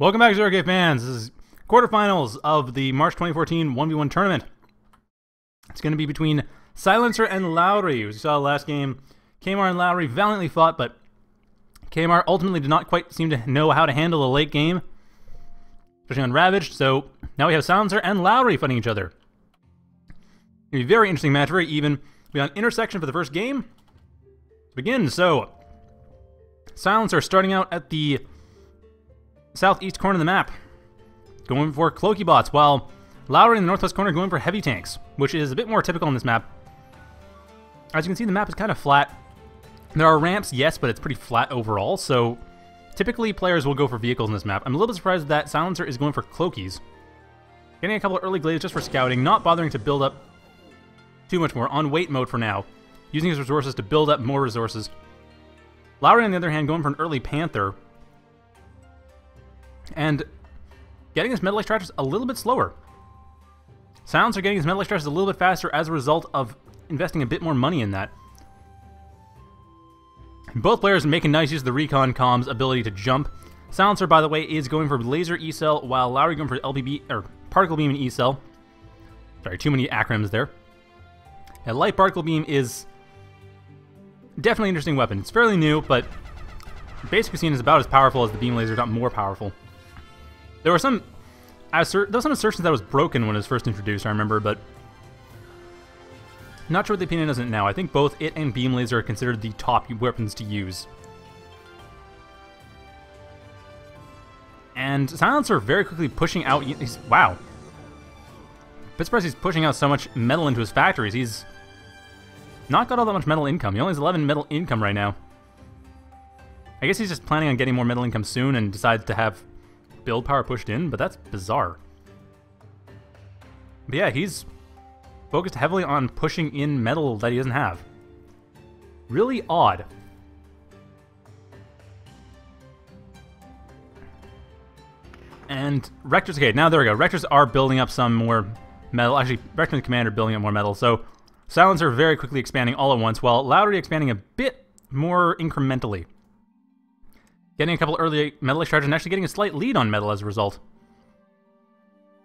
Welcome back, Zero fans. This is quarterfinals of the March 2014 1v1 tournament. It's going to be between Silencer and Lauri. As you saw last game, Kmar and Lauri valiantly fought, but Kmar ultimately did not quite seem to know how to handle a late game, especially on Ravaged. So now we have Silencer and Lauri fighting each other. It'll be a very interesting match, very even. We on intersection for the first game. Begin, so Silencer starting out at the southeast corner of the map, going for Cloaky bots, while Lauri in the northwest corner going for heavy tanks, which is a bit more typical on this map. As you can see, the map is kind of flat. There are ramps, yes, but it's pretty flat overall, so typically players will go for vehicles in this map. I'm a little bit surprised that Silencer is going for Cloakies. Getting a couple early glaives just for scouting, not bothering to build up too much more, on wait mode for now, using his resources to build up more resources. Lauri, on the other hand, going for an early Panther, and getting his metal extractors a little bit slower. Silencer getting his metal extractors a little bit faster as a result of investing a bit more money in that. Both players making nice use of the Recon Com's ability to jump. Silencer, by the way, is going for Laser E-Cell, while Lauri going for LPB, or Particle Beam and E-Cell. Sorry, too many acronyms there. A Light Particle Beam is definitely an interesting weapon. It's fairly new, but basically seen as about as powerful as the Beam Laser, not more powerful. There were some assert there were some assertions that was broken when it was first introduced, I remember, but not sure what the opinion is now. I think both it and Beam Laser are considered the top weapons to use. And Silencer very quickly pushing out... He's, wow. Bit surprised he's pushing out so much metal into his factories. He's not got all that much metal income. He only has 11 metal income right now. I guess he's just planning on getting more metal income soon and decides to have build power pushed in, but that's bizarre. But yeah, he's focused heavily on pushing in metal that he doesn't have. Really odd. And Rectors, okay, now there we go. Rectors are building up some more metal. Actually, Rector and Commander building up more metal. So Silencer very quickly expanding all at once, while Lauri expanding a bit more incrementally. Getting a couple early metal extractors and actually getting a slight lead on metal as a result.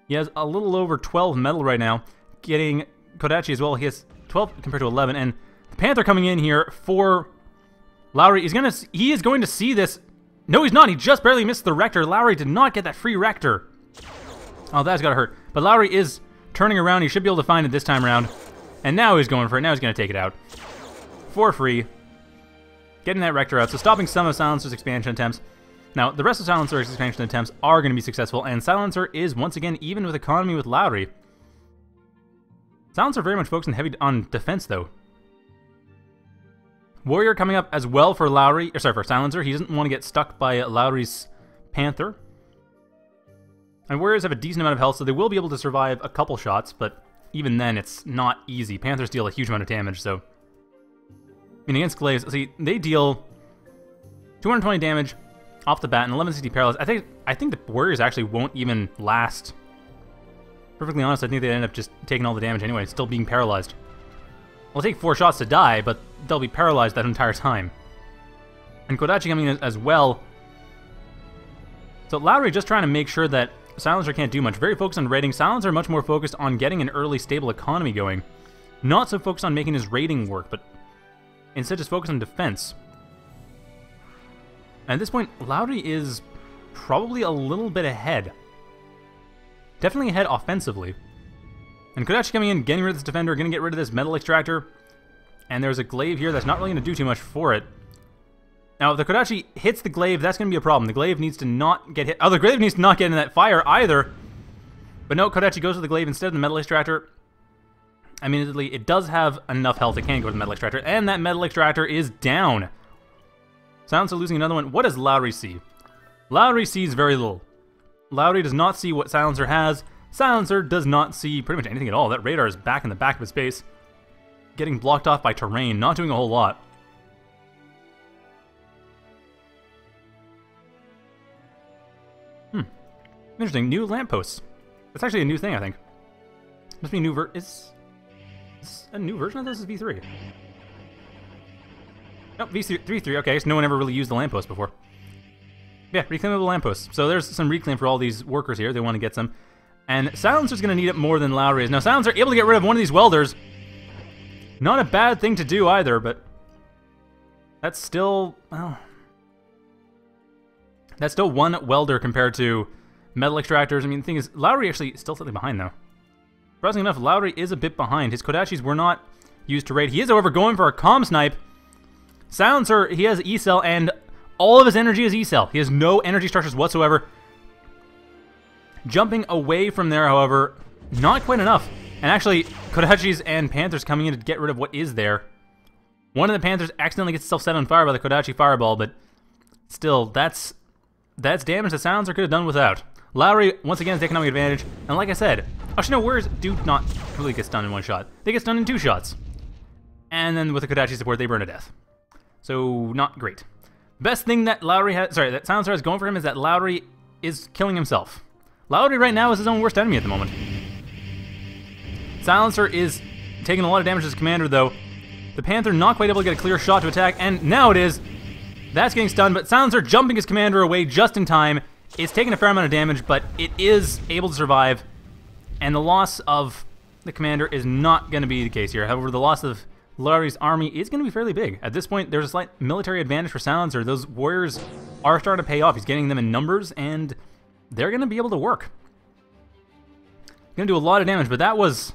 He has a little over 12 metal right now. Getting Kodachi as well. He has 12 compared to 11. And the Panther coming in here for Lauri. He's gonna, he is going to see this. No, he's not. He just barely missed the Rector. Lauri did not get that free Rector. Oh, that's gotta hurt. But Lauri is turning around. He should be able to find it this time around. And now he's going for it. Now he's gonna take it out. For free getting that Rector out, so stopping some of Silencer's expansion attempts. Now, the rest of Silencer's expansion attempts are going to be successful, and Silencer is, once again, even with economy with Lauri. Silencer very much focusing heavy on defense, though. Warrior coming up as well for Lauri, or sorry, for Silencer. He doesn't want to get stuck by Lauri's Panther. And Warriors have a decent amount of health, so they will be able to survive a couple shots, but even then, it's not easy. Panthers deal a huge amount of damage, so I mean, against Glaives, see, they deal 220 damage off the bat and 1160 paralyzed. I think I think the Warriors actually won't even last. Perfectly honest, I think they end up just taking all the damage anyway, still being paralyzed. They'll take four shots to die, but they'll be paralyzed that entire time. And Kodachi coming in as well. So Lauri just trying to make sure that Silencer can't do much. Very focused on raiding. Silencer much more focused on getting an early stable economy going. Not so focused on making his raiding work, but Instead, just focus on defense. At this point, Lauri is probably a little bit ahead. Definitely ahead offensively. And Kodachi coming in, getting rid of this defender, gonna get rid of this metal extractor. And there's a glaive here that's not really gonna do too much for it. Now, if the Kodachi hits the glaive, that's gonna be a problem. The glaive needs to not get hit. Oh, the glaive needs to not get in that fire either. But no, Kodachi goes with the glaive instead of the metal extractor. Admittedly, it does have enough health it can go to the Metal Extractor, and that Metal Extractor is down. Silencer losing another one. What does Lauri see? Lauri sees very little. Lauri does not see what Silencer has. Silencer does not see pretty much anything at all. That radar is back in the back of his base. Getting blocked off by terrain, not doing a whole lot. Hmm. Interesting. New lampposts. That's actually a new thing, I think. Must be new ver- is a new version of this is V3. Nope, V3, 3, okay, so no one ever really used the lamppost before. Yeah, reclaimable lampposts. So there's some reclaim for all these workers here. They want to get some. And Silencer's going to need it more than Lauri is. Now, Silencer able to get rid of one of these welders. Not a bad thing to do either, but that's still, well, that's still one welder compared to metal extractors. I mean, the thing is, Lauri actually still slightly behind, though. Surprisingly enough, Lauri is a bit behind. His Kodachis were not used to raid. He is, however, going for a com snipe. Silencer, he has E-Cell, and all of his energy is E-Cell. He has no energy structures whatsoever. Jumping away from there, however, not quite enough. And actually, Kodachis and Panthers coming in to get rid of what is there. One of the Panthers accidentally gets itself set on fire by the Kodachi Fireball, but still, that's that's damage that Silencer could have done without. Lauri, once again, is economic advantage, and like I said, actually no, where's do not really get stunned in one shot. They get stunned in two shots. And then with the Kodachi support, they burn to death. So, not great. Best thing that Lauri has, sorry, that Silencer has going for him is that Lauri is killing himself. Lauri right now is his own worst enemy at the moment. Silencer is taking a lot of damage as commander, though. The Panther not quite able to get a clear shot to attack, and now it is. That's getting stunned, but Silencer jumping his commander away just in time. It's taking a fair amount of damage, but it is able to survive. And the loss of the commander is not going to be the case here. However, the loss of Lauri's army is going to be fairly big. At this point, there's a slight military advantage for Silencer. Those warriors are starting to pay off. He's getting them in numbers, and they're going to be able to work. Going to do a lot of damage, but that was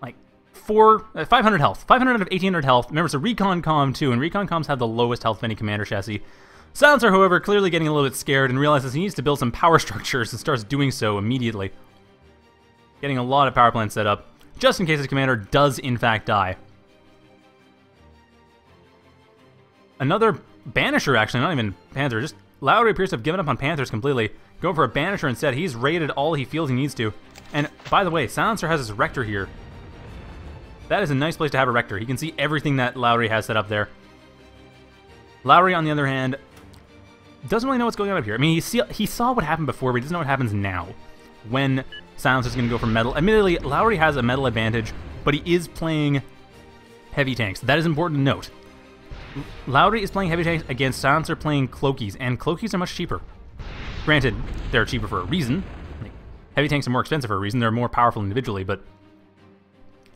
like four, uh, 500 health. 500 out of 1800 health. Remember, it's a Recon Com too, and Recon Coms have the lowest health of any commander chassis. Silencer, however, clearly getting a little bit scared and realizes he needs to build some power structures and starts doing so immediately. Getting a lot of power plants set up, just in case his commander does in fact die. Another Banisher, actually, not even Panther, just Lauri appears to have given up on Panthers completely. Going for a Banisher instead. He's raided all he feels he needs to. And by the way, Silencer has his Rector here. That is a nice place to have a Rector. He can see everything that Lauri has set up there. Lauri, on the other hand, doesn't really know what's going on up here. I mean, he, see, he saw what happened before, but he doesn't know what happens now when Silence is going to go for metal. Admittedly, Lauri has a metal advantage, but he is playing heavy tanks. That is important to note. Lauri is playing heavy tanks against Silencer playing Cloakies, and Cloakies are much cheaper. Granted, they're cheaper for a reason. Like, heavy tanks are more expensive for a reason. They're more powerful individually, but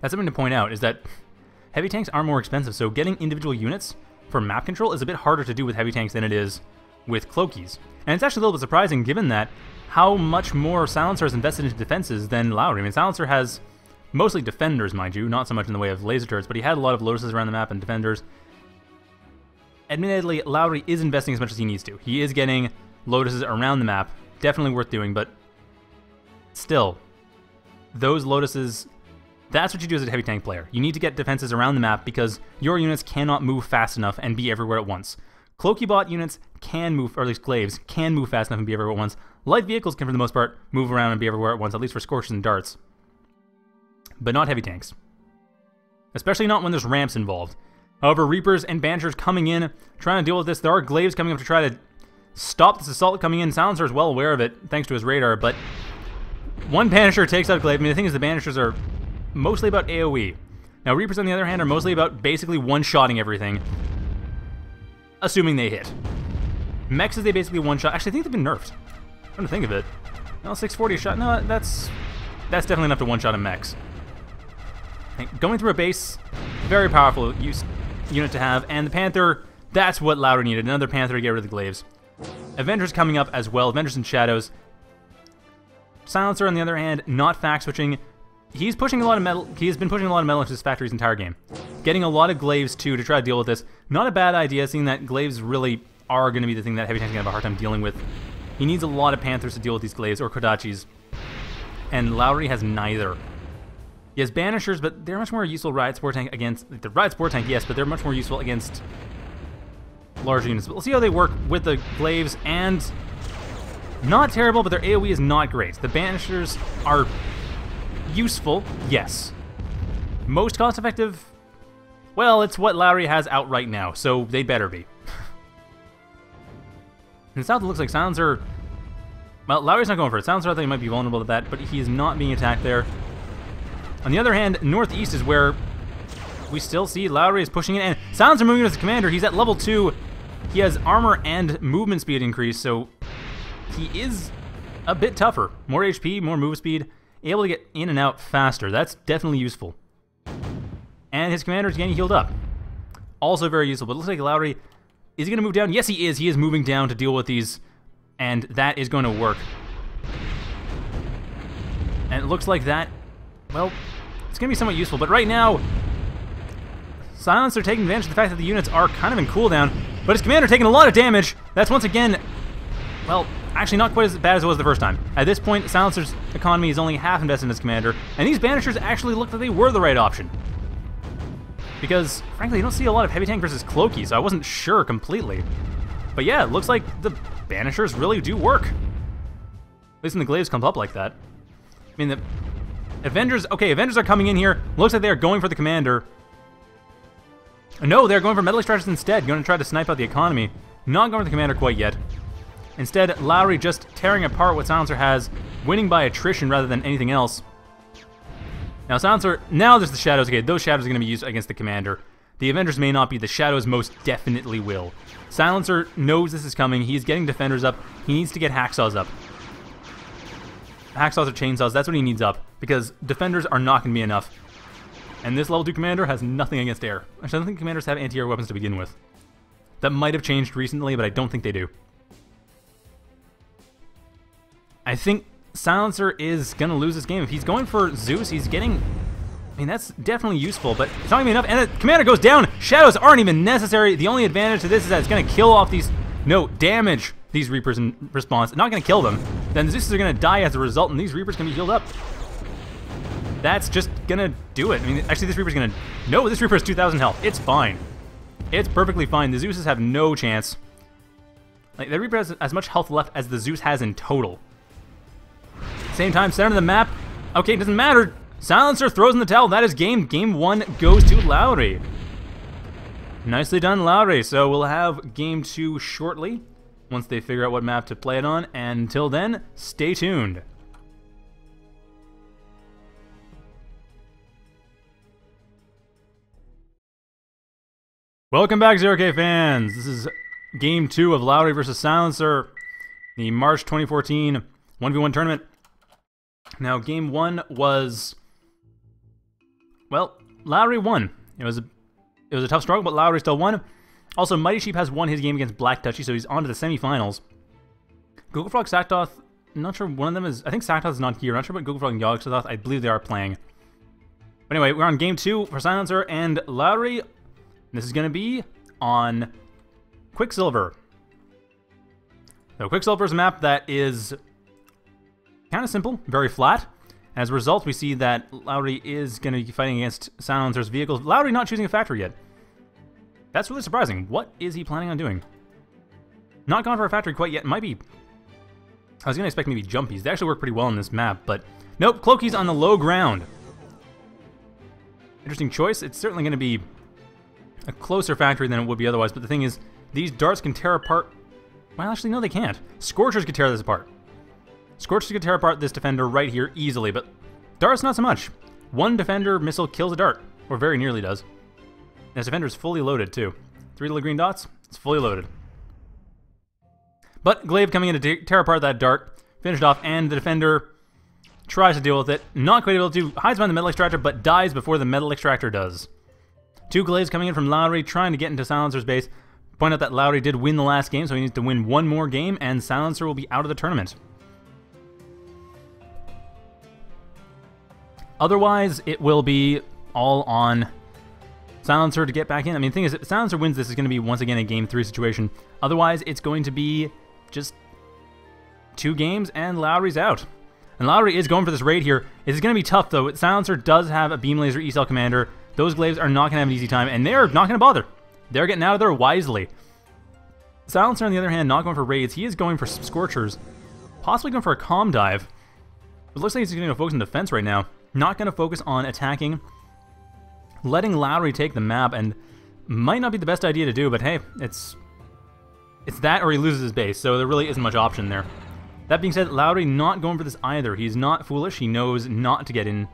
that's something to point out, is that heavy tanks are more expensive, so getting individual units for map control is a bit harder to do with heavy tanks than it is with Cloakies. And it's actually a little bit surprising given that how much more Silencer has invested into defenses than Lauri. I mean, Silencer has mostly defenders, mind you, not so much in the way of laser turrets, but he had a lot of lotuses around the map and defenders. Admittedly, Lauri is investing as much as he needs to. He is getting lotuses around the map, definitely worth doing, but still, those lotuses, that's what you do as a heavy tank player. You need to get defenses around the map because your units cannot move fast enough and be everywhere at once. Cloakybot units can move, or at least glaives, can move fast enough and be everywhere at once. Light vehicles can, for the most part, move around and be everywhere at once, at least for scorches and darts. But not heavy tanks. Especially not when there's ramps involved. However, Reapers and Banishers coming in, trying to deal with this. There are Glaives coming up to try to stop this assault coming in. Silencer is well aware of it, thanks to his radar, but one Banisher takes out Glaive. I mean, the thing is, the Banishers are mostly about AoE. Now, Reapers, on the other hand, are mostly about basically one-shotting everything, assuming they hit. Mechs is they basically one-shot. Actually, I think they've been nerfed. I'm trying to think of it. No, 640 shot. No, that's that's definitely enough to one-shot a mechs. Going through a base, very powerful use unit to have, and the Panther, that's what Lauri needed, another Panther to get rid of the Glaives. Avengers coming up as well, Avengers and Shadows. Silencer, on the other hand, not fact switching. He's pushing a lot of metal. He has been pushing a lot of metal into his factory's entire game. Getting a lot of glaives too to try to deal with this. Not a bad idea, seeing that glaives really are going to be the thing that Heavy Tank's going to have a hard time dealing with. He needs a lot of Panthers to deal with these glaives or Kodachis, and Lauri has neither. He has Banishers, but they're much more useful Riot Support Tank against... The Riot Support Tank, yes, but they're much more useful against larger units. But we'll see how they work with the Glaives, and... Not terrible, but their AoE is not great. The Banishers are useful, yes. Most cost-effective? Well, it's what Lauri has out right now, so they better be. The south, looks like Silencer... Well, Lauri's not going for it. Silencer, I think, might be vulnerable to that, but he is not being attacked there. On the other hand, northeast is where we still see Lauri is pushing in, and Silencer moving as the commander. He's at level 2. he has armor and movement speed increase, so he is a bit tougher. More HP, more move speed, able to get in and out faster. That's definitely useful. And his commander is getting healed up. Also very useful, but it looks like Lauri, is he going to move down? Yes, he is. He is moving down to deal with these, and that is going to work. And it looks like that, well, it's going to be somewhat useful. But right now, Silencer taking advantage of the fact that the units are kind of in cooldown, but his commander taking a lot of damage. That's once again, well, actually not quite as bad as it was the first time. At this point, Silencer's economy is only half invested in his commander, and these Banishers actually look like they were the right option. Because, frankly, you don't see a lot of Heavy Tank versus Cloaky, so I wasn't sure completely. But yeah, it looks like the Banishers really do work. At least when the Glaives come up like that. I mean, the Avengers, okay, Avengers are coming in here. Looks like they are going for the Commander. No, they're going for Metal Extractors instead, going to try to snipe out the economy. Not going for the Commander quite yet. Instead, Lauri just tearing apart what Silencer has, winning by attrition rather than anything else. Now, Silencer, now there's the Shadows. Okay, those Shadows are going to be used against the Commander. The Avengers may not be, the Shadows most definitely will. Silencer knows this is coming. He's getting Defenders up. He needs to get Hacksaws up. Hacksaws or Chainsaws, that's what he needs up, because Defenders are not going to be enough. And this level 2 Commander has nothing against air. Actually, I don't think Commanders have anti-air weapons to begin with. That might have changed recently, but I don't think they do. I think Silencer is going to lose this game. If he's going for Zeus, he's getting... I mean, that's definitely useful, but it's not going to be enough. And the Commander goes down. Shadows aren't even necessary. The only advantage to this is that it's going to kill off these... No, damage these Reapers in response. Not going to kill them. Then Zeus are going to die as a result, and these Reapers can be healed up. That's just going to do it. I mean, actually, this Reaper's going to... No, this Reaper has 2,000 health. It's fine. It's perfectly fine. The Zeuses have no chance. Like, the Reaper has as much health left as the Zeus has in total. Same time, center of the map. Okay, it doesn't matter. Silencer throws in the towel. That is game. Game one goes to Lauri. Nicely done, Lauri. So we'll have game two shortly once they figure out what map to play it on. And until then, stay tuned. Welcome back, Zero K fans. This is game two of Lauri versus Silencer, the March 2014 1v1 tournament. Now, game one was, well, Lauri won. It was a, it was a tough struggle, but Lauri still won. Also, Mighty Sheep has won his game against Black Touchy, so he's on to the semifinals. Google Frog, Saktoth, not sure one of them is, I think Saktoth is not here. Not sure about Google Frog and Yogg-Sothoth. I believe they are playing. But anyway, we're on game two for Silencer and Lauri. This is going to be on Quicksilver. So Quicksilver is a map that is kind of simple, very flat. As a result, we see that Lauri is going to be fighting against Silencer's vehicles. Lauri not choosing a factory yet. That's really surprising. What is he planning on doing? Not gone for a factory quite yet. Might be... I was going to expect maybe jumpies. They actually work pretty well in this map, but... Nope, Cloaky's on the low ground. Interesting choice. It's certainly going to be a closer factory than it would be otherwise, but the thing is, these darts can tear apart... Well, actually, no, they can't. Scorchers could tear this apart. Scorchers could tear apart this defender right here easily, but darts not so much. One defender missile kills a dart, or very nearly does. And this defender is fully loaded, too. Three little green dots, it's fully loaded. But Glaive coming in to tear apart that dart, finished off, and the defender tries to deal with it. Not quite able to, hides behind the metal extractor, but dies before the metal extractor does. Two Glaives coming in from Lauri, trying to get into Silencer's base. Point out that Lauri did win the last game, so he needs to win one more game, and Silencer will be out of the tournament. Otherwise, it will be all on Silencer to get back in. I mean, the thing is, if Silencer wins this, is going to be once again a game three situation. Otherwise, it's going to be just two games and Lauri's out. And Lauri is going for this raid here. It's going to be tough, though. Silencer does have a Beam Laser E-Cell Commander. Those Glaives are not going to have an easy time, and they're not going to bother. They're getting out of there wisely. Silencer, on the other hand, not going for raids. He is going for some Scorchers. Possibly going for a Com Dive. It looks like he's going to focus on defense right now. Not going to focus on attacking. Letting Lauri take the map, and might not be the best idea to do, but hey, it's it's that or he loses his base, so there really isn't much option there. That being said, Lauri not going for this either. He's not foolish. He knows not to get in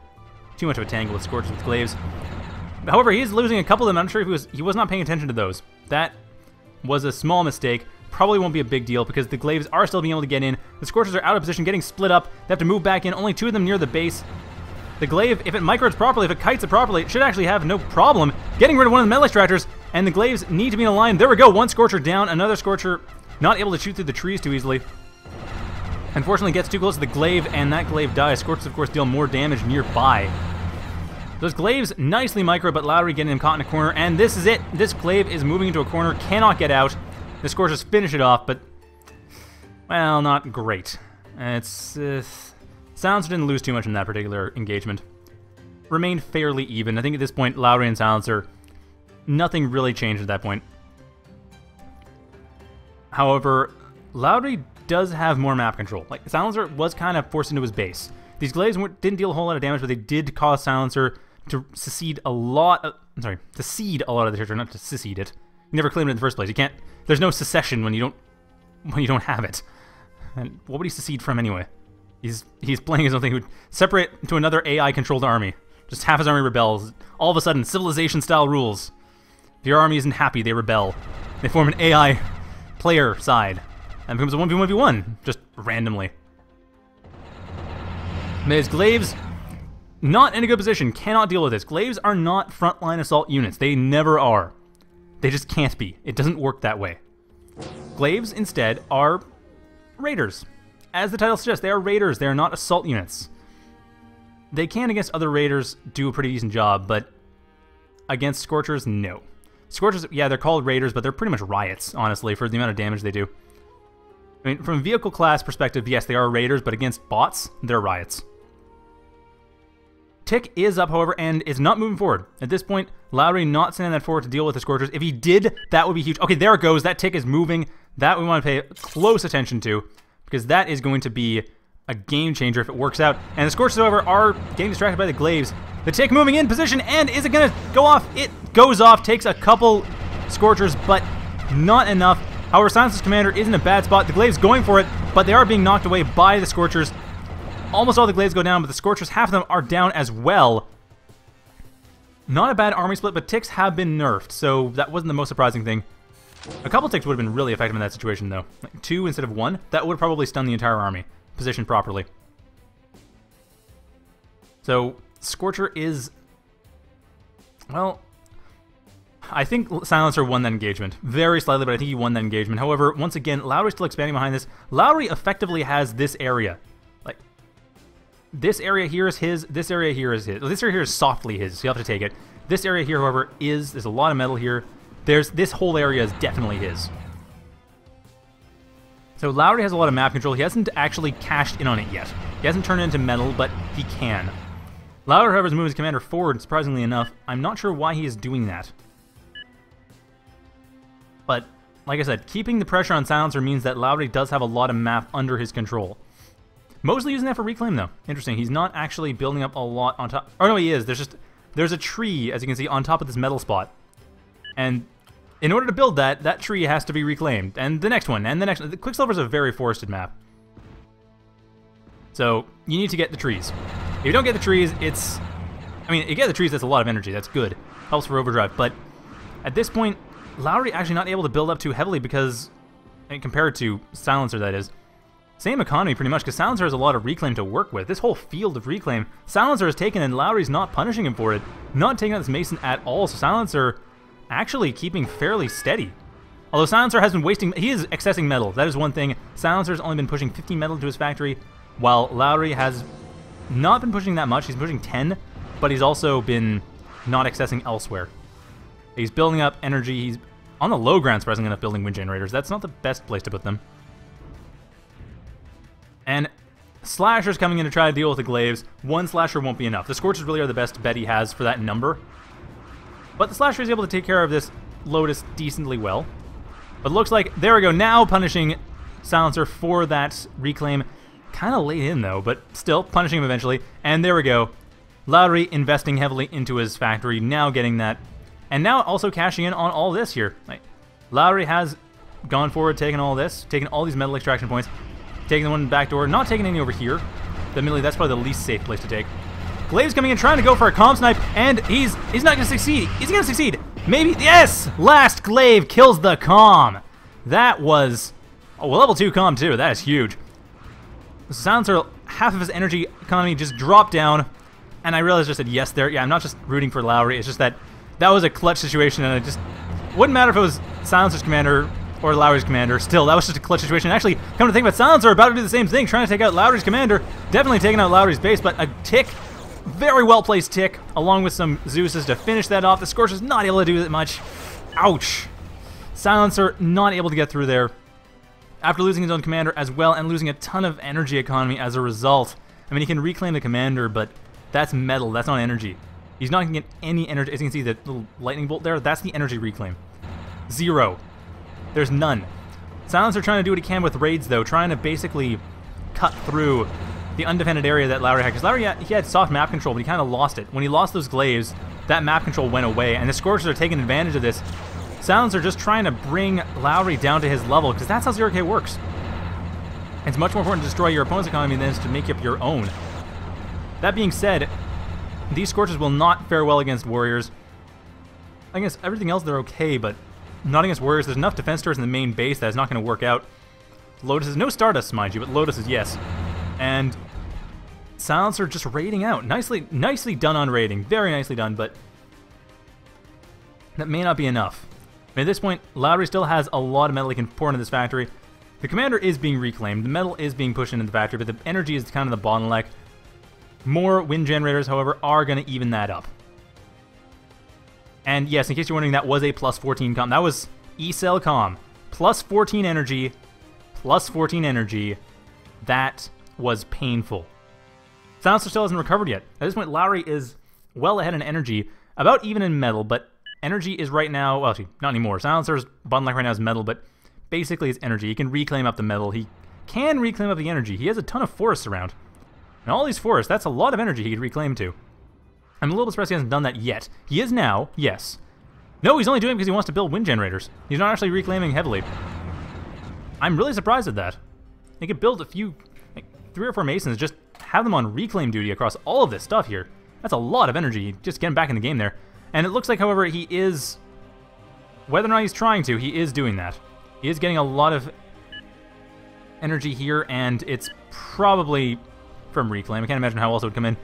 too much of a tangle with Scorch with Glaives. However, he is losing a couple of them. I'm sure he was, he was not paying attention to those. That was a small mistake. Probably won't be a big deal because the Glaives are still being able to get in. The Scorchers are out of position, getting split up. They have to move back in. Only two of them near the base. The Glaive, if it micros properly, if it kites it properly, it should actually have no problem getting rid of one of the metal extractors. And the Glaives need to be in a line. There we go. One Scorcher down. Another Scorcher not able to shoot through the trees too easily. Unfortunately, gets too close to the Glaive, and that Glaive dies. Scorchers, of course, deal more damage nearby. Those Glaives nicely micro, but Lauri getting him caught in a corner, and this is it. This Glaive is moving into a corner, cannot get out. The Scorchers finish it off, but, well, not great. It's, uh, Silencer didn't lose too much in that particular engagement. Remained fairly even. I think at this point, Lauri and Silencer, nothing really changed at that point. However, Lauri does have more map control. Like, Silencer was kind of forced into his base. These glaives didn't deal a whole lot of damage, but they did cause Silencer to secede a lot of, I'm sorry, to cede a lot of the territory, not to secede it. You never claimed it in the first place. You can't, there's no secession when you don't, when you don't have it. And what would he secede from anyway? He's, he's playing his own thing. Separate to another AI-controlled army. Just half his army rebels. All of a sudden, civilization-style rules. If your army isn't happy, they rebel. They form an AI player side. And becomes a 1v1v1, just randomly. His Glaives, not in a good position, cannot deal with this. Glaives are not frontline assault units. They never are. They just can't be. It doesn't work that way. Glaives, instead, are raiders. As the title suggests, they are raiders. They are not assault units. They can, against other raiders, do a pretty decent job, but against Scorchers, no. Scorchers, yeah, they're called raiders, but they're pretty much riots, honestly, for the amount of damage they do. I mean, from vehicle class perspective, yes, they are raiders, but against bots, they're riots. Tick is up, however, and is not moving forward. At this point, Lauri not sending that forward to deal with the Scorchers. If he did, that would be huge. Okay, there it goes. That Tick is moving. That we want to pay close attention to, because that is going to be a game changer if it works out. And the Scorchers, however, are getting distracted by the Glaives. The Tick moving in position, and is it going to go off? It goes off, takes a couple Scorchers, but not enough. However, Silencer's commander is in a bad spot. The Glaives going for it, but they are being knocked away by the Scorchers. Almost all the Glaives go down, but the Scorchers, half of them are down as well. Not a bad army split, but ticks have been nerfed, so that wasn't the most surprising thing. A couple ticks would have been really effective in that situation, though. Like two instead of one, that would probably stun the entire army, positioned properly. So, Scorcher is... Well, I think Silencer won that engagement. Very slightly, but I think he won that engagement. However, once again, Lauri's still expanding behind this. Lauri effectively has this area. Like, this area here is his, this area here is his. This area here is softly his, so you have to take it. This area here, however, is, there's a lot of metal here. There's, this whole area is definitely his. So Lauri has a lot of map control. He hasn't actually cashed in on it yet. He hasn't turned it into metal, but he can. Lauri, however, is moving his commander forward, surprisingly enough. I'm not sure why he is doing that. But, like I said, keeping the pressure on Silencer means that Lauri does have a lot of map under his control. Mostly using that for reclaim, though. Interesting. He's not actually building up a lot on top. Oh, no, he is. There's just... There's a tree, as you can see, on top of this metal spot. And in order to build that, that tree has to be reclaimed. And the next one, and the next one. Quicksilver is a very forested map. So, you need to get the trees. If you don't get the trees, it's... I mean, you get the trees, that's a lot of energy. That's good. Helps for overdrive. But at this point, Lauri actually not able to build up too heavily because, compared to Silencer, that is. Same economy, pretty much, because Silencer has a lot of reclaim to work with. This whole field of reclaim, Silencer has taken, and Lauri's not punishing him for it. Not taking out this Mason at all, so Silencer actually keeping fairly steady. Although Silencer has been wasting... He is accessing metal. That is one thing. Silencer's only been pushing 15 metal to his factory, while Lauri has not been pushing that much. He's pushing 10, but he's also been not accessing elsewhere. He's building up energy. He's on the low ground, surprisingly enough, building wind generators. That's not the best place to put them. And Slasher's coming in to try to deal with the Glaives. One Slasher won't be enough. The Scorchers really are the best bet he has for that number. But the Slasher is able to take care of this Lotus decently well. But looks like, there we go, now punishing Silencer for that reclaim. Kind of late in, though, but still punishing him eventually. And there we go. Lauri investing heavily into his factory, now getting that and now also cashing in on all this here. Like, Lauri has gone forward, taken all this, taken all these metal extraction points, taking the one back door, not taking any over here. Admittedly, that's probably the least safe place to take. Glaive's coming in, trying to go for a com snipe, and he's he's not going to succeed. He's going to succeed. Maybe, yes! Last Glaive kills the Com. That was, oh, level 2 Com too, that is huge. Silencer, half of his energy economy just dropped down, and I realized just said yes there. Yeah, I'm not just rooting for Lauri. it's just that that was a clutch situation, and it just wouldn't matter if it was Silencer's commander or Lauri's commander. Still, that was just a clutch situation. Actually, come to think about Silencer about to do the same thing, trying to take out Lauri's commander. Definitely taking out Lauri's base, but a tick, very well placed tick, along with some Zeus's to finish that off. The Scorcher's not able to do that much. Ouch. Silencer not able to get through there after losing his own commander as well and losing a ton of energy economy as a result. I mean, he can reclaim the commander, but that's metal, that's not energy. He's not going to get any energy. As you can see, the little lightning bolt there, that's the energy reclaim. Zero. There's none. Silencer trying to do what he can with raids, though, trying to basically cut through the undefended area that Lauri had. Because Lauri, he had soft map control, but he kind of lost it. When he lost those glaives, that map control went away, and the Scorchers are taking advantage of this. Sounds are just trying to bring Lauri down to his level, because that's how 0K works. It's much more important to destroy your opponent's economy than it is to make up your own. That being said, these Scorchers will not fare well against Warriors. I guess everything else they're okay, but not against Warriors. There's enough defense stores in the main base that is not going to work out. Lotus is no Stardust, mind you, but Lotus is yes. And Silencer just raiding out. Nicely, nicely done on raiding. Very nicely done, but that may not be enough. I mean, at this point, Lauri still has a lot of metal he can pour into this factory. The commander is being reclaimed. The metal is being pushed into the factory, but the energy is kind of the bottleneck. More wind generators, however, are going to even that up. And yes, in case you're wondering, that was a plus 14 com. That was E-Cell com. Plus 14 energy, plus 14 energy. That was painful. Silencer still hasn't recovered yet. At this point, Lauri is well ahead in energy, about even in metal, but energy is right now, well, actually, not anymore. Silencer's bottleneck right now is metal, but basically it's energy. He can reclaim up the metal. He can reclaim up the energy. He has a ton of forests around. And all these forests, that's a lot of energy he could reclaim to. I'm a little surprised he hasn't done that yet. He is now, yes. No, he's only doing it because he wants to build wind generators. He's not actually reclaiming heavily. I'm really surprised at that. He could build a few, three or four masons, just have them on reclaim duty across all of this stuff here. That's a lot of energy, just getting back in the game there. And it looks like, however, he is, whether or not he's trying to, he is doing that. He is getting a lot of energy here, and it's probably from reclaim. I can't imagine how else it would come in.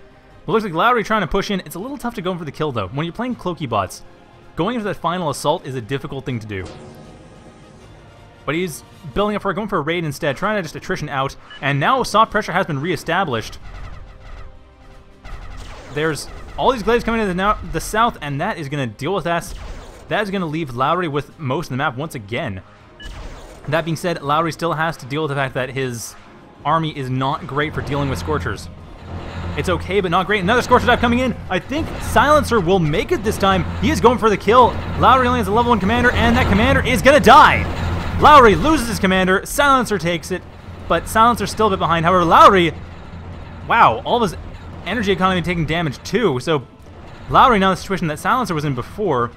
Looks like Lauri trying to push in. It's a little tough to go in for the kill, though. When you're playing Cloaky bots, going into that final assault is a difficult thing to do. But he's building up for going for a raid instead, trying to just attrition out. And now soft pressure has been reestablished. There's all these glaives coming into the, the south, and that is going to deal with us. That is going to leave Lauri with most of the map once again. That being said, Lauri still has to deal with the fact that his army is not great for dealing with Scorchers. It's okay, but not great. Another Scorcher Dive coming in. I think Silencer will make it this time. He is going for the kill. Lauri only has a level 1 commander, and that commander is going to die. Lauri loses his commander. Silencer takes it, but Silencer's still a bit behind. However, Lauri, wow, all of his energy economy taking damage too. So Lauri now in the situation that Silencer was in before,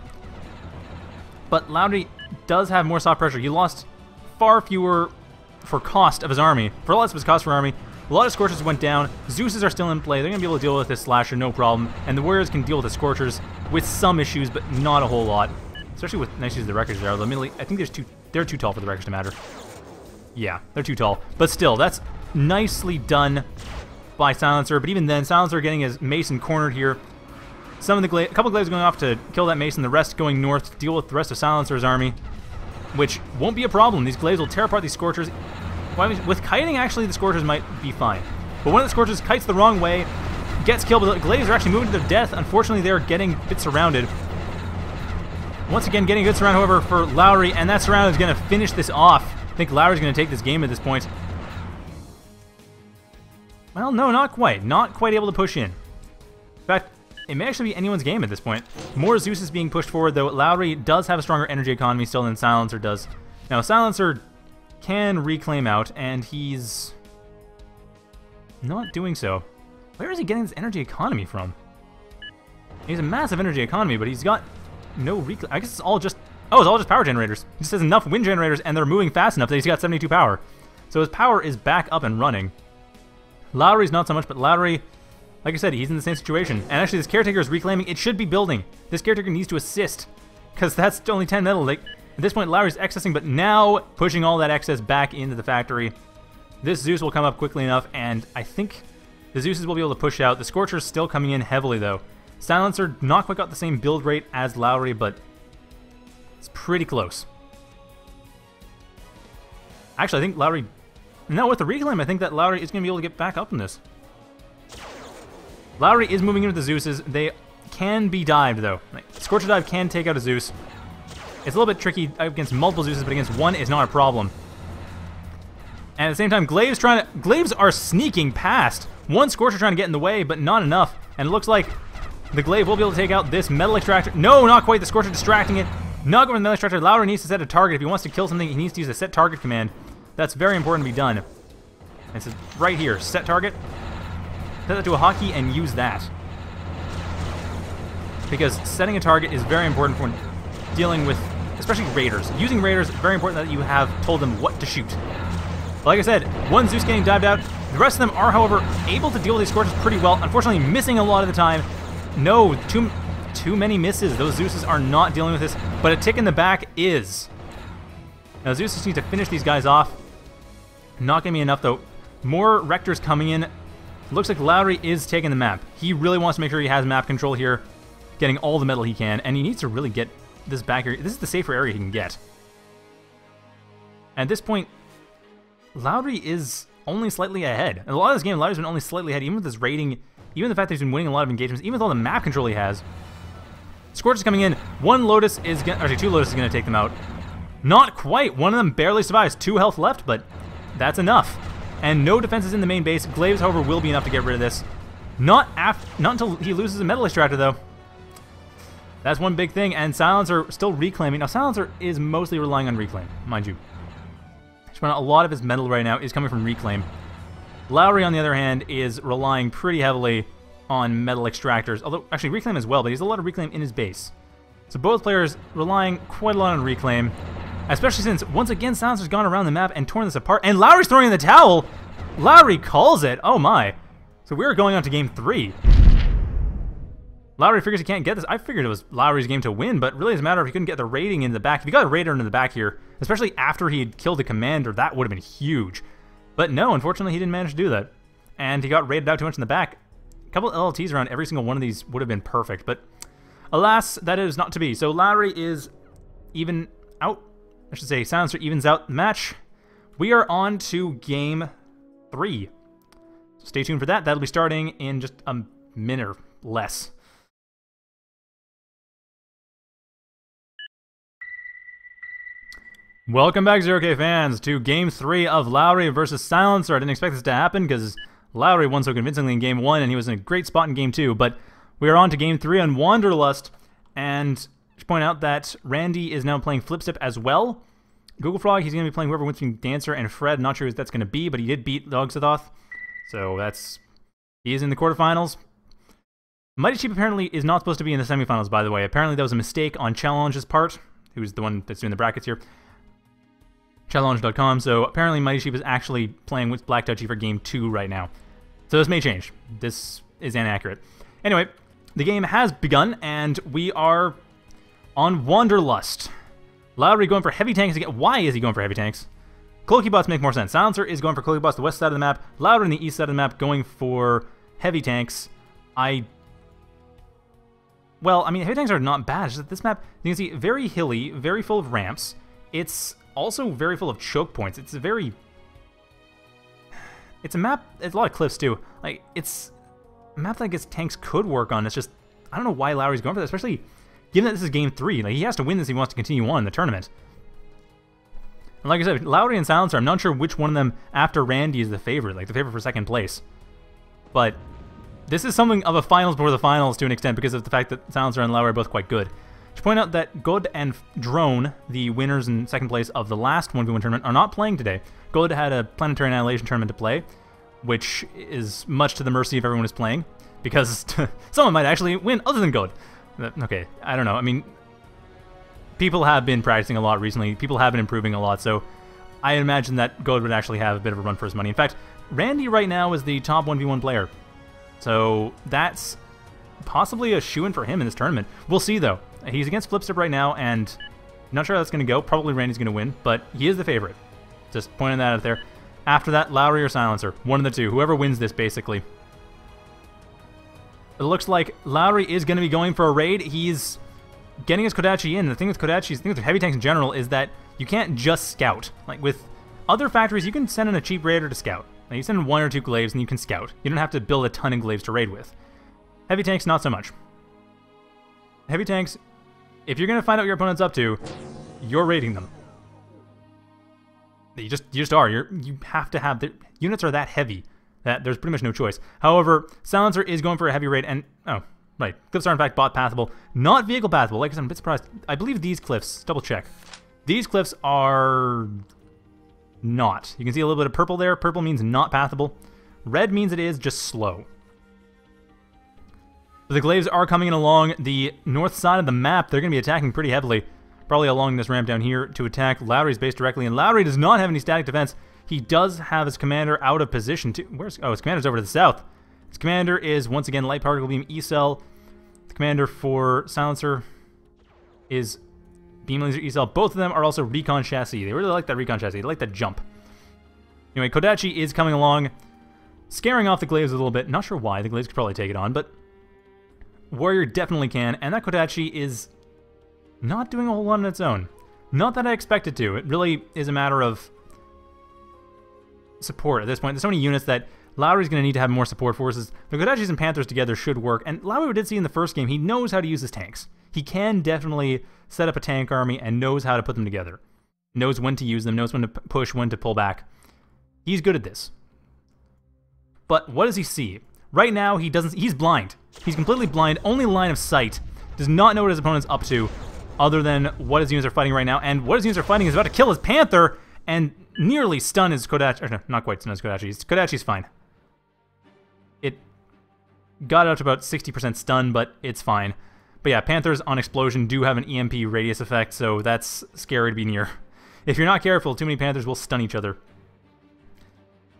but Lauri does have more soft pressure. He lost far fewer for cost of his army, for lots of his cost for army, a lot of Scorchers went down. Zeuses are still in play. They're going to be able to deal with this Slasher, no problem. And the Warriors can deal with the Scorchers with some issues, but not a whole lot. Especially with nice use of the Wreckers there. I think there's too, they're too tall for the Wreckers to matter. Yeah, they're too tall. But still, that's nicely done by Silencer. But even then, Silencer getting his Mason cornered here. Some of the gla a couple of glaives going off to kill that Mason, the rest going north to deal with the rest of Silencer's army, which won't be a problem. These glaives will tear apart these Scorchers with kiting, actually, the Scorchers might be fine. But one of the Scorchers kites the wrong way, gets killed, but the Glaives are actually moving to their death. Unfortunately, they're getting bit surrounded. Once again, getting a good surround, however, for Lauri, and that surround is going to finish this off. I think Lauri's going to take this game at this point. Well, no, not quite. Not quite able to push in. In fact, it may actually be anyone's game at this point. More Zeus is being pushed forward, though Lauri does have a stronger energy economy still than Silencer does. Now, Silencer can reclaim out, and he's not doing so. Where is he getting this energy economy from? He's a massive energy economy, but he's got no reclaim. I guess it's all just... Oh, it's all just power generators. He just has enough wind generators, and they're moving fast enough that he's got 72 power. So his power is back up and running. Lauri's not so much, but Lauri, like I said, he's in the same situation. And actually, this Caretaker is reclaiming. It should be building. This Caretaker needs to assist. because that's only 10 metal. Like, at this point, Lauri's excessing, but now pushing all that excess back into the factory. This Zeus will come up quickly enough, and I think the Zeuses will be able to push out. The Scorcher's still coming in heavily, though. Silencer not quite got the same build rate as Lauri, but it's pretty close. Actually, I think Lauri... No, with the Reclaim, I think that Lauri is going to be able to get back up in this. Lauri is moving into the Zeuses. They can be dived, though. Like, Scorcher Dive can take out a Zeus. It's a little bit tricky against multiple Zeuses, but against one is not a problem. And at the same time, Glaives trying to... Glaives are sneaking past. One Scorcher trying to get in the way, but not enough. And it looks like the Glaive will be able to take out this Metal Extractor. No, not quite. The Scorcher distracting it. Not going with the Metal Extractor. Lauri needs to set a target. If he wants to kill something, he needs to use a set target command. That's very important to be done. It's right here. Set target. Set that to a hockey and use that. Because setting a target is very important for dealing with, especially raiders. Using raiders, very important that you have told them what to shoot. Like I said, one Zeus getting dived out. The rest of them are, however, able to deal with these scorches pretty well. Unfortunately, missing a lot of the time. No, too, too many misses. Those Zeuses are not dealing with this, but a tick in the back is. Now, Zeus just needs to finish these guys off. Not going to be enough, though. More Rectors coming in. Looks like Lauri is taking the map. He really wants to make sure he has map control here, getting all the metal he can, and he needs to really get this back area. This is the safer area he can get. At this point, Lauri is only slightly ahead. In a lot of this game, Lauri's been only slightly ahead, even with his rating, even the fact that he's been winning a lot of engagements, even with all the map control he has. Scorch is coming in. One Lotus is gonna, actually two Lotus is gonna take them out. Not quite. One of them barely survives. Two health left, but that's enough. And no defenses in the main base. Glaives, however, will be enough to get rid of this. Not after, not until he loses a Metal Extractor, though. That's one big thing, and Silencer still reclaiming. Now, Silencer is mostly relying on Reclaim, mind you. A lot of his metal right now is coming from Reclaim. Lauri, on the other hand, is relying pretty heavily on metal extractors. Although, actually, Reclaim as well, but he has a lot of Reclaim in his base. So both players relying quite a lot on Reclaim. Especially since, once again, Silencer's gone around the map and torn this apart. And Lauri's throwing in the towel! Lauri calls it! Oh my. So we're going on to game three. Lauri figures he can't get this. I figured it was Lauri's game to win, but really a matter if he couldn't get the rating in the back. If he got a raider into the back here, especially after he had killed the commander, that would have been huge. But no, unfortunately, he didn't manage to do that. And he got raided out too much in the back. A couple LLTs around every single one of these would have been perfect, but alas, that is not to be. So Lauri is even out I should say Silencer evens out the match. We are on to game three. So stay tuned for that. That'll be starting in just a minute or less. Welcome back, Zero K fans, to Game 3 of Lauri versus Silencer. I didn't expect this to happen because Lauri won so convincingly in Game 1 and he was in a great spot in Game 2. But we are on to Game 3 on Wanderlust, and to point out that Randy is now playing Flipstep as well. Google Frog, he's going to be playing whoever wins between Dancer and Fred. Not sure who that's going to be, but he did beat Logsathoth. So that's... He is in the quarterfinals. Mighty Sheep apparently is not supposed to be in the semifinals, by the way. Apparently that was a mistake on Challonge's part, who's the one that's doing the brackets here. Challonge.com. So apparently Mighty Sheep is actually playing with Black Touchy for game two right now. So this may change. This is inaccurate. Anyway, the game has begun, and we are on Wanderlust. Lauri going for heavy tanks again. Why is he going for heavy tanks? Cloakybots make more sense. Silencer is going for Cloakybots, the west side of the map. Lauri in the east side of the map going for heavy tanks. I... Well, I mean, heavy tanks are not bad. It's just this map, you can see, very hilly, very full of ramps. It's also very full of choke points. It's a very... It's a map, it's a lot of cliffs too. Like, it's a map that I guess tanks could work on. It's just, I don't know why Lauri's going for that, especially given that this is game three, like he has to win this if he wants to continue on in the tournament. And like I said, Lauri and Silencer, I'm not sure which one of them after Randy is the favorite, like the favorite for second place. But this is something of a finals before the finals to an extent because of the fact that Silencer and Lauri are both quite good. To point out that God and Drone, the winners in second place of the last 1v1 tournament, are not playing today. God had a Planetary Annihilation tournament to play, which is much to the mercy of everyone who's playing, because someone might actually win other than God. Uh, okay, I don't know. I mean, people have been practicing a lot recently. People have been improving a lot, so I imagine that God would actually have a bit of a run for his money. In fact, Randy right now is the top 1v1 player. So that's possibly a shoe-in for him in this tournament. We'll see, though. He's against Flipstep right now, and not sure how that's going to go. Probably Randy's going to win, but he is the favorite. Just pointing that out there. After that, Lauri or Silencer. One of the two. Whoever wins this, basically. It looks like Lauri is going to be going for a raid. He's getting his Kodachi in. The thing with Kodachi, the thing with heavy tanks in general, is that you can't just scout. Like with other factories, you can send in a cheap raider to scout. You send in one or two glaives and you can scout. You don't have to build a ton of glaives to raid with. Heavy tanks, not so much. Heavy tanks, if you're to find out what your opponent's up to, you're raiding them. You just you just are. You're you have to have the units are that heavy that there's pretty much no choice. However, Silencer is going for a heavy raid, and oh right, cliffs are in fact bot pathable, not vehicle pathable. Like I said, I'm a bit surprised. I believe these cliffs. Double check. These cliffs are not. You can see a little bit of purple there. Purple means not pathable. Red means it is just slow. The Glaives are coming in along the north side of the map. They're going to be attacking pretty heavily probably along this ramp down here to attack Lauri's base directly. And Lauri does not have any static defense. He does have his commander out of position. To, where's oh, his commander's over to the south. His commander is once again light particle beam E-cell. The commander for silencer is beam laser E-cell. Both of them are also recon chassis. They really like that recon chassis. They like that jump. Anyway, Kodachi is coming along, scaring off the Glaives a little bit. Not sure why. The Glaives could probably take it on, but Warrior definitely can. And that Kodachi is not doing a whole lot on its own. Not that I expected to. It really is a matter of support at this point. There's so many units that Lauri's going to need to have more support forces. The Kodachis and Panthers together should work, and Lauri did see in the first game, he knows how to use his tanks. He can definitely set up a tank army and knows how to put them together. Knows when to use them, knows when to push, when to pull back. He's good at this. But what does he see? Right now, he doesn't. He's blind. He's completely blind, only line of sight. Does not know what his opponent's up to other than what his units are fighting right now. And what his units are fighting is about to kill his Panther and nearly stun his Kodachi. Or no, not quite stun his Kodachi. Kodachi's fine. It got out to about 60% stun, but it's fine. But yeah, Panthers on Explosion do have an EMP radius effect, so that's scary to be near. If you're not careful, too many Panthers will stun each other.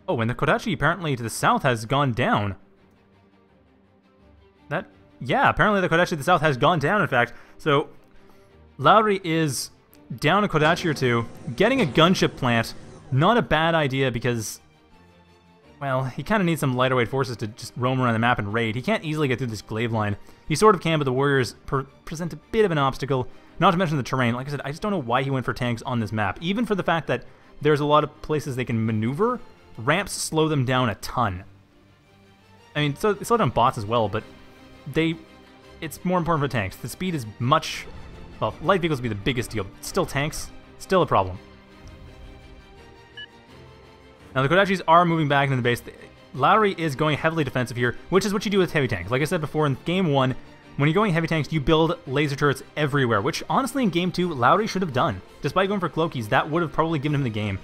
Oh, and the Kodachi apparently to the south has gone down. That, yeah, apparently the Kodachi to the south has gone down, in fact. So Lauri is down a Kodachi or two. Getting a gunship plant, not a bad idea because, well, he kind of needs some lighter weight forces to just roam around the map and raid. He can't easily get through this glaive line. He sort of can, but the Warriors present a bit of an obstacle. Not to mention the terrain. Like I said, I just don't know why he went for tanks on this map. Even for the fact that there's a lot of places they can maneuver, ramps slow them down a ton. I mean, so they slow down bots as well, but they it's more important for tanks. The speed is much well, light vehicles would be the biggest deal. but Still tanks, still a problem. Now the Kodachis are moving back into the base. Lauri is going heavily defensive here, which is what you do with heavy tanks. Like I said before in game one, when you're going heavy tanks, you build laser turrets everywhere, which honestly in game two, Lauri should have done. Despite going for Cloakies, that would have probably given him the game.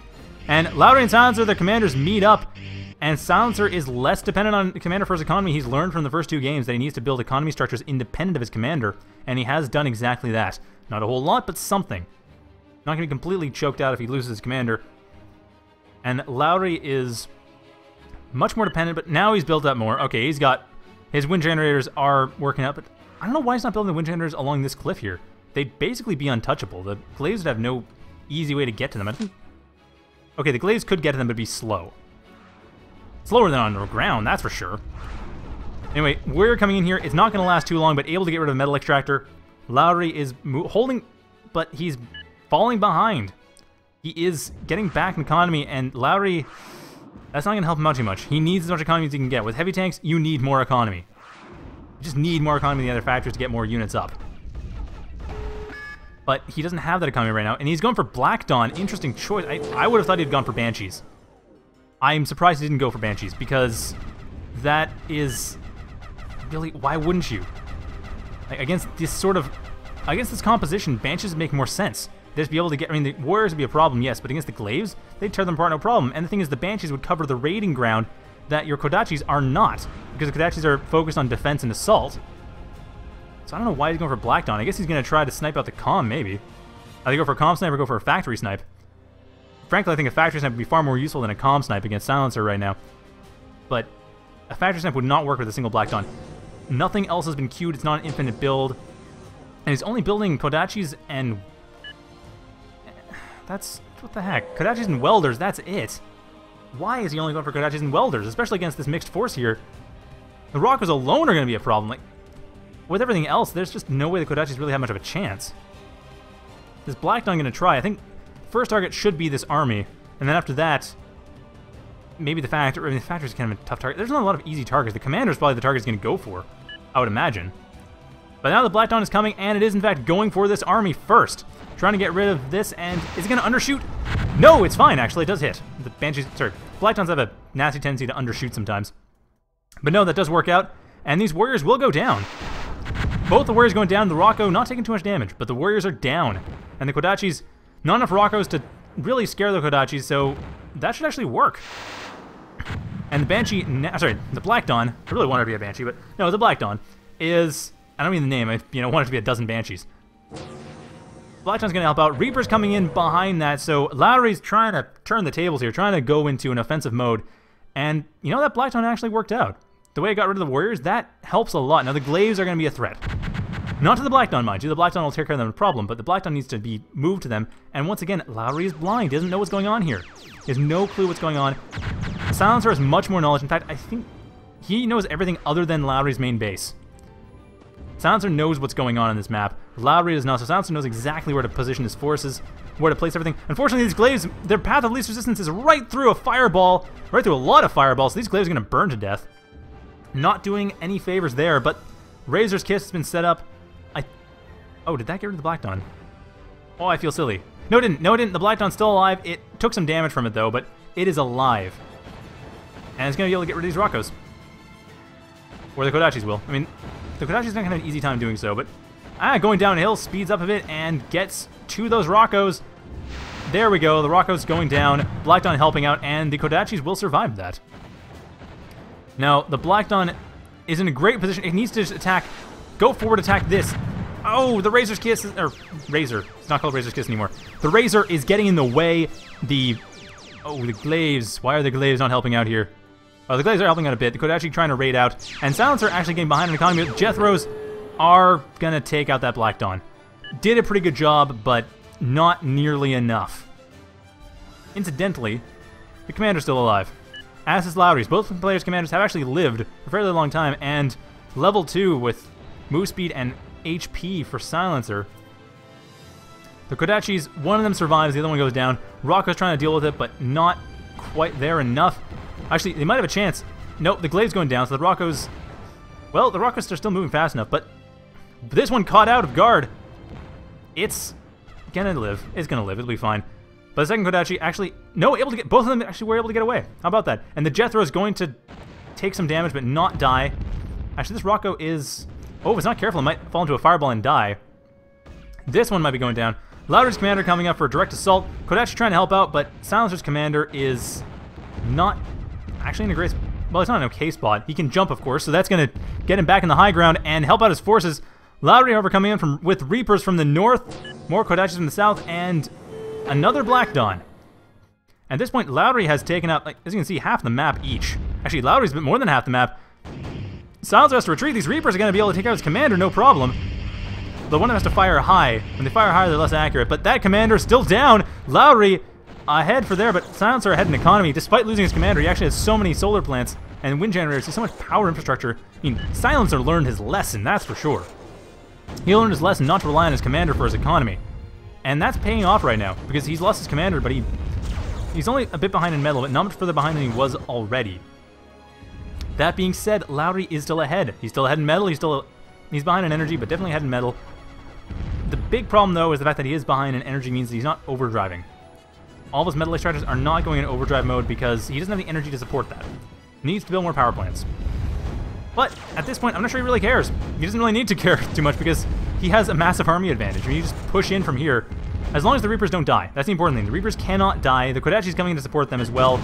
And Lauri and Silencer, their commanders meet up, and Silencer is less dependent on Commander for his economy. He's learned from the first two games that he needs to build economy structures independent of his commander, and he has done exactly that. Not a whole lot, but something. Not going to be completely choked out if he loses his commander. And Lauri is much more dependent, but now he's built up more. Okay, he's got... His wind generators are working out, but I don't know why he's not building the wind generators along this cliff here. They'd basically be untouchable. The Glaives would have no easy way to get to them. Okay, the Glaives could get to them, but it'd be slow. Slower than on the ground, that's for sure. Anyway, we're coming in here. It's not going to last too long, but able to get rid of Metal Extractor. Lauri is holding, but he's falling behind. He is getting back in economy, and Lauri, that's not going to help him out too much. He needs as much economy as he can get. With heavy tanks, you need more economy. You just need more economy than the other factors to get more units up. But he doesn't have that economy right now, and he's going for Black Dawn. Interesting choice. I, I would have thought he'd gone for Banshees. I'm surprised he didn't go for Banshees, because that is... Really, why wouldn't you? Like, against this sort of, against this composition, Banshees make more sense. They'd be able to get, I mean, the Warriors would be a problem, yes, but against the Glaives, they'd tear them apart, no problem. And the thing is, the Banshees would cover the raiding ground that your Kodachis are not, because the Kodachis are focused on defense and assault. So I don't know why he's going for Black Dawn. I guess he's going to try to snipe out the com, maybe. Either go for a com snipe or go for a factory snipe. Frankly, I think a factory snipe would be far more useful than a com snipe against Silencer right now. But a factory snipe would not work with a single Black Dawn. Nothing else has been queued. It's not an infinite build. And he's only building Kodachis and... That's... What the heck? Kodachis and Welders, that's it. Why is he only going for Kodachis and Welders, especially against this mixed force here? The Rockers alone are going to be a problem. Like, with everything else, there's just no way the Kodachis really have much of a chance. This Black Dawn going to try. I think first target should be this army, and then after that, maybe the Factor. I mean, the is kind of a tough target. There's not a lot of easy targets. The Commander is probably the target he's going to go for, I would imagine. But now the Black Dawn is coming, and it is in fact going for this army first. Trying to get rid of this, and is it going to undershoot? No, it's fine, actually. It does hit. The Banshees, sorry, Black Dawns have a nasty tendency to undershoot sometimes. But no, that does work out, and these Warriors will go down. Both the Warriors going down, the Rocko not taking too much damage, but the Warriors are down. And the Kodachis, not enough Rockos to really scare the Kodachis, so that should actually work. And the Banshee, uh, sorry, the Black Dawn, I really wanted to be a Banshee, but no, the Black Dawn is, I don't mean the name, I you know, want it to be a dozen Banshees. Black Dawn's going to help out. Reaper's coming in behind that, so Lauri's trying to turn the tables here, trying to go into an offensive mode. And, you know, that Black Dawn actually worked out. The way it got rid of the Warriors, that helps a lot. Now, the Glaives are going to be a threat. Not to the Black Dawn, mind you. The Black Dawn will take care of them, no problem, but the Black Dawn needs to be moved to them. And once again, Lauri is blind. He doesn't know what's going on here. He has no clue what's going on. Silencer has much more knowledge. In fact, I think he knows everything other than Lauri's main base. Silencer knows what's going on in this map. Lauri does not, so Silencer knows exactly where to position his forces, where to place everything. Unfortunately, these glaives, their path of least resistance is right through a fireball, right through a lot of fireballs, so these glaives are going to burn to death. Not doing any favors there, but Razor's Kiss has been set up. Oh, did that get rid of the Black Dawn? Oh, I feel silly. No, it didn't. No, it didn't. The Black Dawn's still alive. It took some damage from it, though, but it is alive. And it's going to be able to get rid of these Rockos. Or the Kodachis will. I mean, the Kodachis not going to have an easy time doing so, but ah, going downhill, speeds up a bit, and gets to those Rockos. There we go, the Rockos going down, Black Dawn helping out, and the Kodachis will survive that. Now, the Black Dawn is in a great position. It needs to attack, go forward, attack this. Oh, the Razor's Kiss, is, or Razor, it's not called Razor's Kiss anymore. The Razor is getting in the way. The, oh, the Glaives, why are the Glaives not helping out here? Uh, the Glaives are helping out a bit. The actually trying to raid out. And Silencer actually getting behind an economy. Jethros are to take out that Black Dawn. Did a pretty good job, but not nearly enough. Incidentally, the commander's still alive. As is Lauri's. Both players' commanders have actually lived for a fairly long time, and level 2 with move speed and HP for Silencer. The Kodachis, one of them survives, the other one goes down. Rocko's trying to deal with it, but not quite there enough. Actually, they might have a chance. Nope, the Glaive's going down, so the Rockos... Well, the Rockos are still moving fast enough, but this one caught out of guard. It's gonna live. It's gonna live. It'll be fine. But the second Kodachi actually... No, able to get... Both of them actually were able to get away. How about that? And the Jethro is going to take some damage, but not die. Actually, this Rocko is... Oh, if it's not careful, it might fall into a fireball and die. This one might be going down. Lauri's commander coming up for a direct assault. Kodachi trying to help out, but Silencer's commander is not actually in a great... Well, it's not an okay spot. He can jump, of course, so that's going to get him back in the high ground and help out his forces. Lauri, however, coming in from with Reapers from the north, more Kodachis from the south, and another Black Dawn. At this point, Lauri has taken up, like, as you can see, half the map each. Actually, Lauri's been more than half the map. Silencer has to retreat. These Reapers are going to be able to take out his commander, no problem. The one has to fire high. When they fire high, they're less accurate. But that commander is still down. Lauri ahead for there, but Silencer ahead in economy. Despite losing his commander, he actually has so many solar plants and wind generators. He has so much power infrastructure. I mean, Silencer learned his lesson, that's for sure. He learned his lesson not to rely on his commander for his economy. And that's paying off right now, because he's lost his commander, but he he's only a bit behind in metal, but not much further behind than he was already. That being said, Lauri is still ahead. He's still ahead in metal, he's still he's behind in energy, but definitely ahead in metal. The big problem, though, is the fact that he is behind in energy means that he's not overdriving all of his metal extractors are not going in overdrive mode because he doesn't have the energy to support that. Needs to build more power plants. But at this point, I'm not sure he really cares. He doesn't really need to care too much because he has a massive army advantage. I mean, you just push in from here. As long as the Reapers don't die. That's the important thing. The Reapers cannot die. The Kodachi's coming in to support them as well.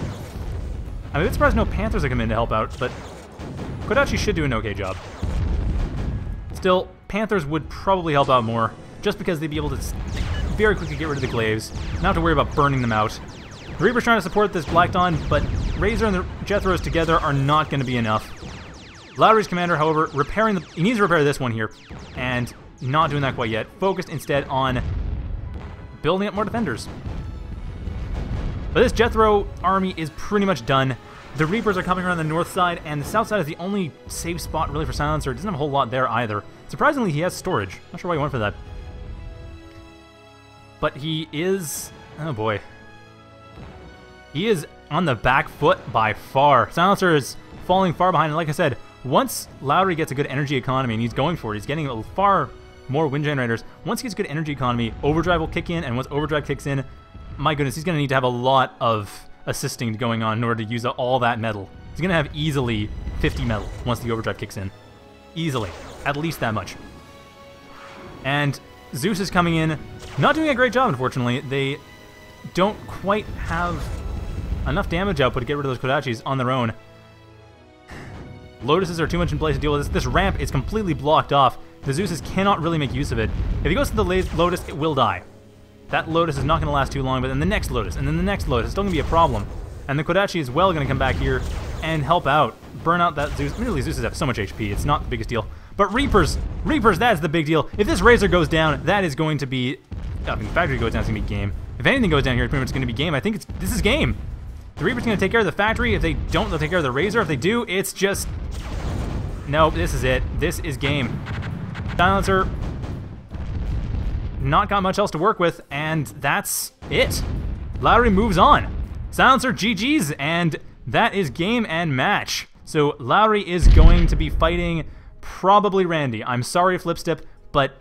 I'm a bit surprised no Panthers have come in to help out, but Kodachi should do an okay job. Still, Panthers would probably help out more, just because they'd be able to very quickly get rid of the Glaives. Not have to worry about burning them out. The Reaper's trying to support this Black Dawn, but Razor and the Jethros together are not going to be enough. Lauri's commander, however, repairing the... He needs to repair this one here. And not doing that quite yet. Focused instead on building up more defenders. But this Jethro army is pretty much done. The Reapers are coming around the north side, and the south side is the only safe spot really for Silencer. It doesn't have a whole lot there either. Surprisingly, he has storage. Not sure why he went for that. But he is... Oh boy. He is on the back foot by far. Silencer is falling far behind, and like I said, once Lauri gets a good energy economy, and he's going for it, he's getting far more wind generators. Once he gets good energy economy, Overdrive will kick in, and once Overdrive kicks in, my goodness, he's going to need to have a lot of assisting going on in order to use all that metal. He's going to have easily 50 metal once the Overdrive kicks in. Easily. At least that much. And Zeus is coming in, not doing a great job, unfortunately. They don't quite have enough damage output to get rid of those Kodachis on their own. Lotuses are too much in place to deal with this. This ramp is completely blocked off. The Zeus's cannot really make use of it. If he goes to the Lotus, it will die. That Lotus is not going to last too long, but then the next Lotus, and then the next Lotus, is still going to be a problem. And the Kodachi is well going to come back here and help out. Burn out that Zeus. Really, Zeus have so much HP, it's not the biggest deal. But Reapers, Reapers, that's the big deal. If this Razor goes down, that is going to be... I mean, Factory goes down, it's going to be game. If anything goes down here, it's pretty much going to be game. I think it's this is game. The Reaper's going to take care of the Factory. If they don't, they'll take care of the Razor. If they do, it's just... Nope, this is it. This is game. Silencer not got much else to work with, and that's it. Lauri moves on. Silencer GG's, and that is game and match. So Lauri is going to be fighting probably Randy. I'm sorry, Flipstep, but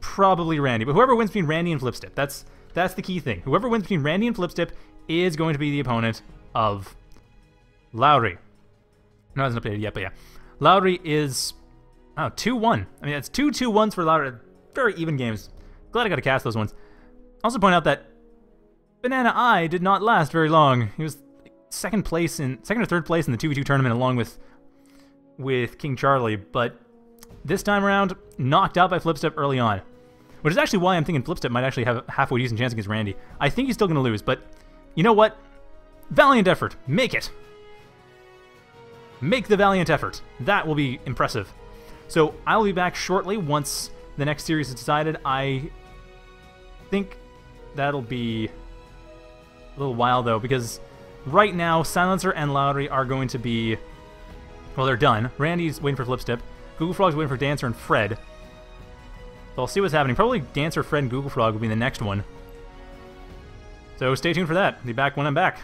probably Randy. But whoever wins between Randy and Flipstep, that's that's the key thing. Whoever wins between Randy and Flipstep is going to be the opponent of Lauri. No, it hasn't updated yet, but yeah. Lauri is oh, 2-1. I mean, it's two 2-1s for Lauri. Very even games. Glad I got to cast those ones. Also point out that Banana Eye did not last very long. He was second place in second or third place in the 2v2 tournament along with with King Charlie, but this time around, knocked out by Flipstep early on. Which is actually why I'm thinking Flipstep might actually have a halfway decent chance against Randy. I think he's still going to lose, but you know what? Valiant effort. Make it. Make the valiant effort. That will be impressive. So I'll be back shortly once the next series is decided. I think that'll be a little while, though, because right now, Silencer and Lauri are going to be... Well, they're done. Randy's waiting for Flipstep. Google Frog's waiting for Dancer and Fred. So I'll see what's happening. Probably Dancer, Fred, and Google Frog will be the next one. So stay tuned for that. Be back when I'm back.